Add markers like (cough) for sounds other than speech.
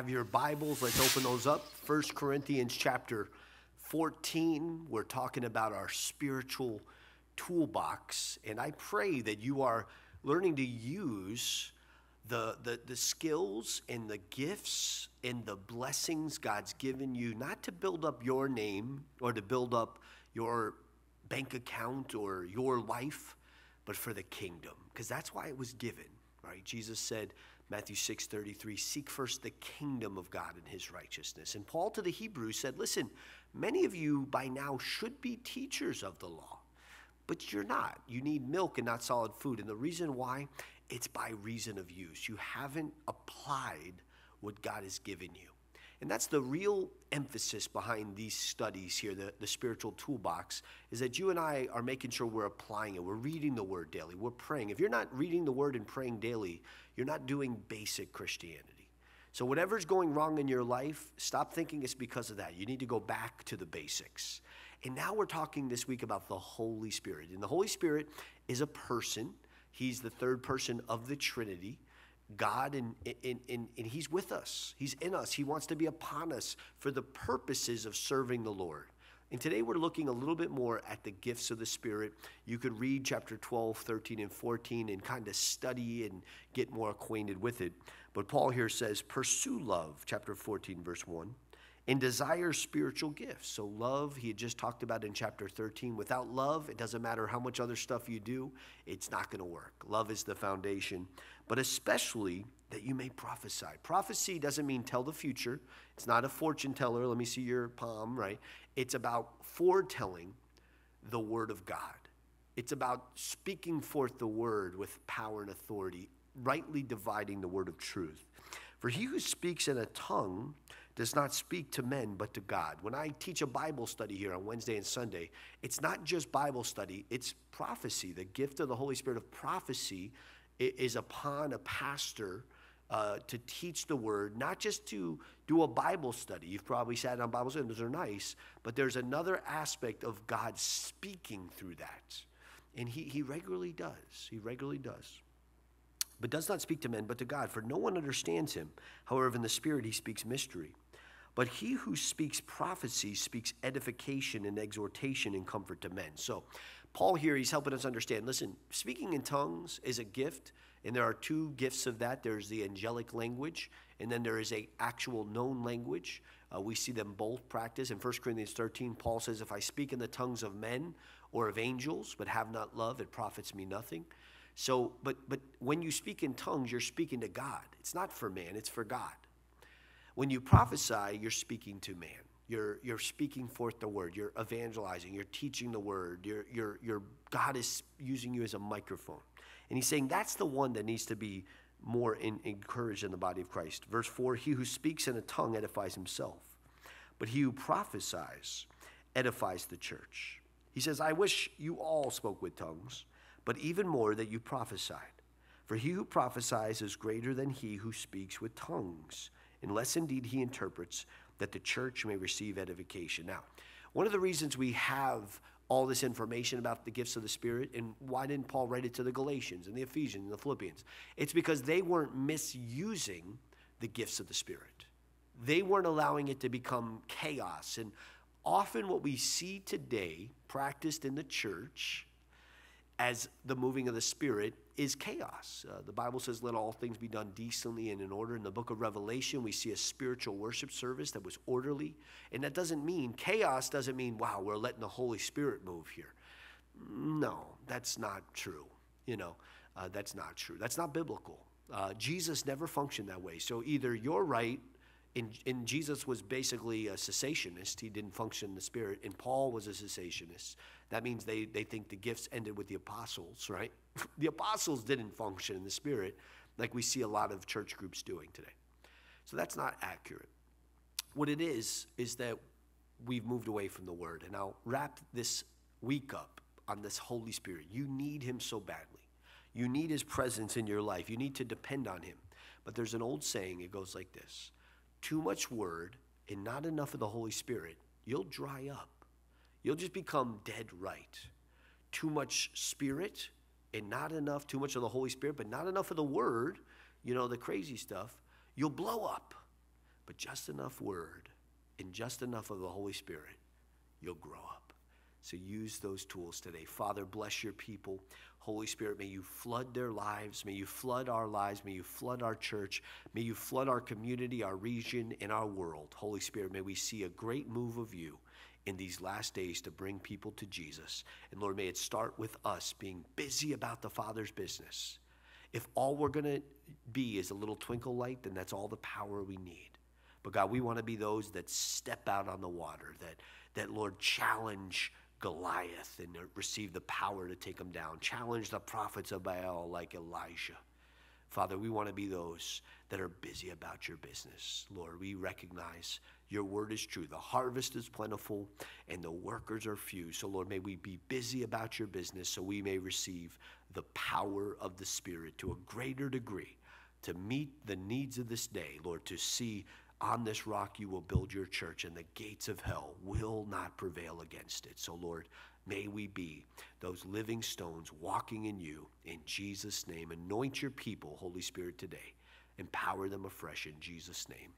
have your Bibles, let's open those up. 1 Corinthians chapter 14. We're talking about our spiritual toolbox. And I pray that you are learning to use the, the, the skills and the gifts and the blessings God's given you, not to build up your name or to build up your bank account or your life, but for the kingdom, because that's why it was given, right? Jesus said, Matthew 6:33, seek first the kingdom of God and his righteousness. And Paul to the Hebrews said, Listen, many of you by now should be teachers of the law, but you're not. You need milk and not solid food. And the reason why, it's by reason of use. You haven't applied what God has given you. And that's the real emphasis behind these studies here, the, the spiritual toolbox, is that you and I are making sure we're applying it. We're reading the word daily. We're praying. If you're not reading the word and praying daily, you're not doing basic Christianity. So, whatever's going wrong in your life, stop thinking it's because of that. You need to go back to the basics. And now we're talking this week about the Holy Spirit. And the Holy Spirit is a person, He's the third person of the Trinity. God, and, and, and, He's with us. He's in us. He wants to be upon us for the purposes of serving the Lord. And today we're looking a little bit more at the gifts of the Spirit. You could read chapter 12, 13, and 14 and kind of study and get more acquainted with it. But Paul here says, Pursue love, chapter 14, verse 1 and desire spiritual gifts. So, love, he had just talked about in chapter 13. Without love, it doesn't matter how much other stuff you do, it's not going to work. Love is the foundation, but especially that you may prophesy. Prophecy doesn't mean tell the future, it's not a fortune teller. Let me see your palm, right? It's about foretelling the word of God. It's about speaking forth the word with power and authority, rightly dividing the word of truth. For he who speaks in a tongue, does not speak to men but to God. When I teach a Bible study here on Wednesday and Sunday, it's not just Bible study, it's prophecy. The gift of the Holy Spirit of prophecy is upon a pastor uh, to teach the word, not just to do a Bible study. You've probably sat on Bible studies, those are nice, but there's another aspect of God speaking through that. And he, he regularly does. He regularly does but does not speak to men, but to God, for no one understands him. However, in the Spirit he speaks mystery. But he who speaks prophecy speaks edification and exhortation and comfort to men. So, Paul here, he's helping us understand listen, speaking in tongues is a gift, and there are two gifts of that there's the angelic language, and then there is a actual known language. Uh, we see them both practice. In 1 Corinthians 13, Paul says, If I speak in the tongues of men or of angels, but have not love, it profits me nothing. So, but, but when you speak in tongues, you're speaking to God. It's not for man, it's for God. When you prophesy, you're speaking to man. You're, you're speaking forth the word. You're evangelizing. You're teaching the word. You're, you're, you're, God is using you as a microphone. And he's saying that's the one that needs to be more in, encouraged in the body of Christ. Verse 4 He who speaks in a tongue edifies himself, but he who prophesies edifies the church. He says, I wish you all spoke with tongues but even more that you prophesied. For he who prophesies is greater than he who speaks with tongues, unless indeed he interprets, that the church may receive edification. Now, one of the reasons we have all this information about the gifts of the Spirit, and why didn't Paul write it to the Galatians and the Ephesians and the Philippians? It's because they weren't misusing the gifts of the Spirit. They weren't allowing it to become chaos. And often what we see today practiced in the church as the moving of the Spirit is chaos. Uh, the Bible says, let all things be done decently and in order. In the book of Revelation, we see a spiritual worship service that was orderly. And that doesn't mean, chaos doesn't mean, wow, we're letting the Holy Spirit move here. No, that's not true. You know, uh, that's not true. That's not biblical. Uh, Jesus never functioned that way. So either you're right and, Jesus was basically a cessationist. He didn't function in the spirit. And Paul was a cessationist. That means they, they think the gifts ended with the apostles, right? (laughs) the apostles didn't function in the spirit like we see a lot of church groups doing today. So that's not accurate. What it is, is that we've moved away from the word. And I'll wrap this week up on this Holy Spirit. You need him so badly. You need his presence in your life. You need to depend on him. But there's an old saying, it goes like this too much word and not enough of the Holy Spirit, you'll dry up. You'll just become dead right. Too much spirit and not enough, too much of the Holy Spirit, but not enough of the word, you know, the crazy stuff, you'll blow up. but just enough word and just enough of the Holy Spirit, you'll grow up. So use those tools today. Father, bless your people. Holy Spirit, may you flood their lives. May you flood our lives. May you flood our church. May you flood our community, our region, and our world. Holy Spirit, may we see a great move of you in these last days to bring people to Jesus. And Lord, may it start with us being busy about the Father's business. If all we're going to be is a little twinkle light, then that's all the power we need. But God, we want to be those that step out on the water, that, that Lord, challenge Goliath and receive the power to take him down. Challenge the prophets of Baal like Elijah. Father, we want to be those that are busy about your business. Lord, we recognize your word is true. The harvest is plentiful and the workers are few. So, Lord, may we be busy about your business so we may receive the power of the Spirit to a greater degree to meet the needs of this day, Lord, to see on this rock you will build your church, and the gates of hell will not prevail against it. So, Lord, may we be those living stones walking in you. In Jesus' name, anoint your people, Holy Spirit, today. Empower them afresh in Jesus' name.